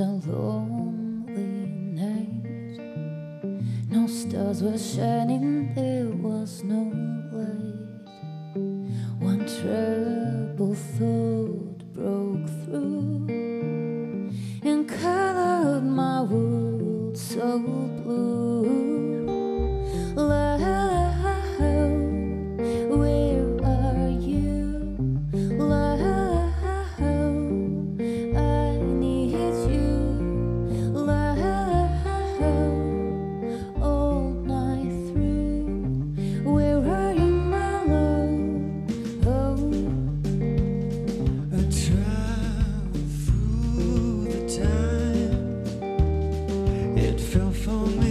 a lonely night. No stars were shining, there was no light. One troubled thought broke through and colored my world so blue. feel for me.